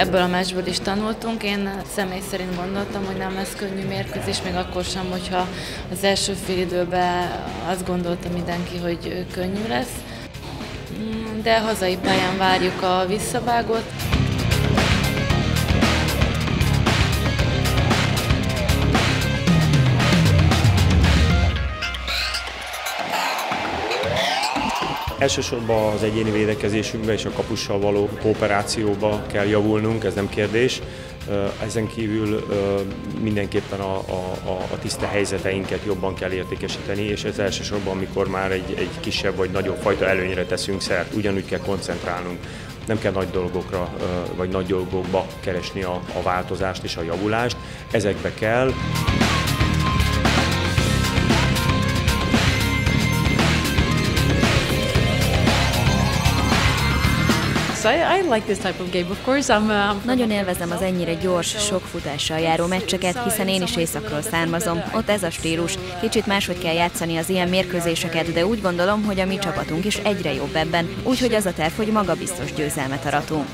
Ebből a meccsből is tanultunk. Én személy szerint gondoltam, hogy nem lesz könnyű mérkőzés, még akkor sem, hogyha az első fél időben azt gondolta mindenki, hogy könnyű lesz. De hazai pályán várjuk a visszavágót. Elsősorban az egyéni védekezésünkbe és a kapussal való kooperációba kell javulnunk, ez nem kérdés. Ezen kívül mindenképpen a, a, a tiszta helyzeteinket jobban kell értékesíteni, és ez elsősorban, amikor már egy, egy kisebb vagy nagyobb fajta előnyre teszünk szert, ugyanúgy kell koncentrálnunk. Nem kell nagy dolgokra vagy nagy dolgokba keresni a, a változást és a javulást, ezekbe kell. Nagyon élvezem az ennyire gyors, sok futással járó meccseket, hiszen én is északról származom. Ott ez a stílus. Kicsit máshogy kell játszani az ilyen mérkőzéseket, de úgy gondolom, hogy a mi csapatunk is egyre jobb ebben. Úgyhogy az a terv, hogy magabiztos győzelmet aratunk.